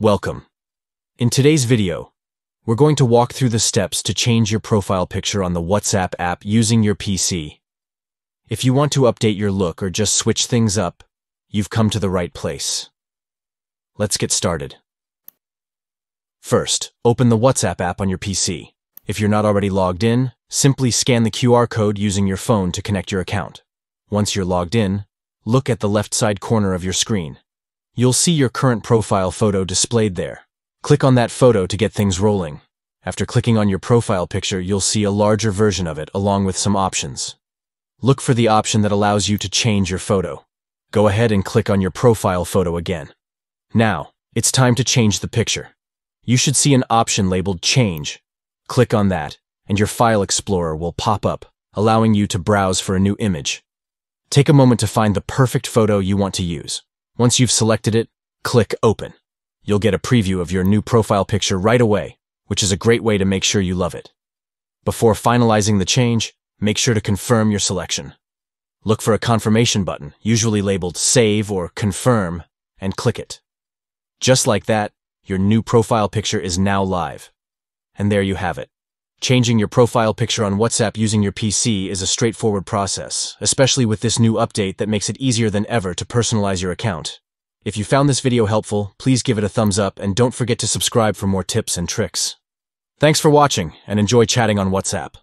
Welcome. In today's video, we're going to walk through the steps to change your profile picture on the WhatsApp app using your PC. If you want to update your look or just switch things up, you've come to the right place. Let's get started. First, open the WhatsApp app on your PC. If you're not already logged in, simply scan the QR code using your phone to connect your account. Once you're logged in, look at the left side corner of your screen. You'll see your current profile photo displayed there. Click on that photo to get things rolling. After clicking on your profile picture, you'll see a larger version of it along with some options. Look for the option that allows you to change your photo. Go ahead and click on your profile photo again. Now, it's time to change the picture. You should see an option labeled Change. Click on that, and your File Explorer will pop up, allowing you to browse for a new image. Take a moment to find the perfect photo you want to use. Once you've selected it, click Open. You'll get a preview of your new profile picture right away, which is a great way to make sure you love it. Before finalizing the change, make sure to confirm your selection. Look for a confirmation button, usually labeled Save or Confirm, and click it. Just like that, your new profile picture is now live. And there you have it. Changing your profile picture on WhatsApp using your PC is a straightforward process, especially with this new update that makes it easier than ever to personalize your account. If you found this video helpful, please give it a thumbs up and don't forget to subscribe for more tips and tricks. Thanks for watching and enjoy chatting on WhatsApp.